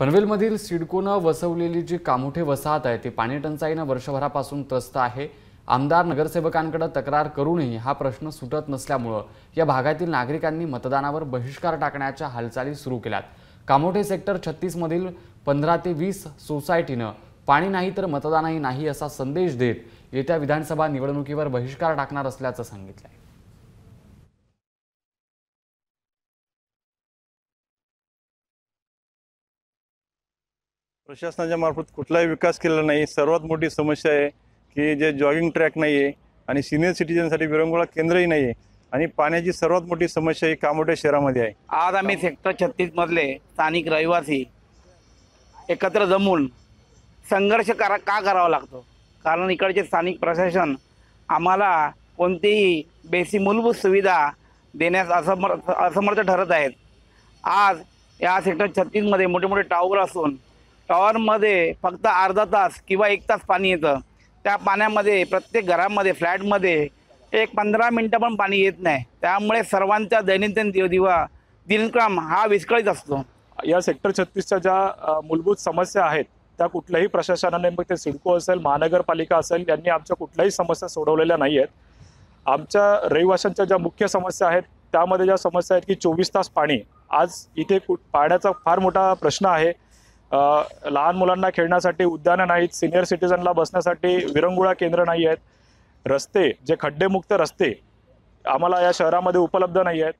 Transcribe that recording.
पनवेलमधील सिडकोनं वसवलेली जी कामुठे वसाहत आहे ती पाणीटंचाईनं वर्षभरापासून त्रस्त आहे. आमदार नगरसेवकांकडे तक्रार करूनही हा प्रश्न सुटत नसल्यामुळं या भागातील नागरिकांनी मतदानावर बहिष्कार टाकण्याच्या हालचाली सुरू केल्यात. कामोठे सेक्टर छत्तीसमधील पंधरा ते वीस सोसायटीनं पाणी नाही तर मतदानही नाही असा संदेश देत येत्या विधानसभा निवडणुकीवर बहिष्कार टाकणार असल्याचं सांगितलंय. प्रशासनाच्या मार्फत कुठलाही विकास केलेला नाही. सर्वात मोठी समस्या आहे की जे जॉगिंग ट्रॅक नाही आहे आणि सिनियर सिटीजनसाठी विरंगुळा केंद्रही नाही आहे आणि पाण्याची सर्वात मोठी समस्या ही कामोठ्या शहरामध्ये आहे. आज आम्ही सेक्टर छत्तीसमधले स्थानिक रहिवासी एकत्र जमून संघर्ष करा का करावा लागतो? कारण इकडचे स्थानिक प्रशासन आम्हाला कोणतीही बेसिक मूलभूत सुविधा देण्यास असमर्थ असमर्थ ठरत आहेत. आज या सेक्टर छत्तीसमध्ये मोठे मोठे टावर असून टॉवरमध्ये फक्त अर्धा तास किंवा एक तास पाणी येतं. त्या पाण्यामध्ये प्रत्येक घरामध्ये फ्लॅटमध्ये एक पंधरा मिनटं पण पाणी येत नाही. त्यामुळे सर्वांचा दैनंदिन दिव दिवा दिनक्रम हा विस्कळीत असतो. या सेक्टर छत्तीसच्या ज्या मूलभूत समस्या आहेत त्या कुठल्याही प्रशासनाने मग ते सिडको असेल महानगरपालिका असेल यांनी आमच्या कुठल्याही समस्या सोडवलेल्या नाही आहेत आमच्या रहिवाशांच्या ज्या मुख्य समस्या आहेत त्यामध्ये ज्या समस्या आहेत की चोवीस तास पाणी. आज इथे कु- पाण्याचा फार मोठा प्रश्न आहे. लहान मुलांना खेळण्यासाठी उद्यानं नाहीत सिनियर सिटीजनला बसण्यासाठी विरंगुळा केंद्र नाही आहेत रस्ते जे खड्डेमुक्त रस्ते आम्हाला या शहरामध्ये उपलब्ध नाही आहेत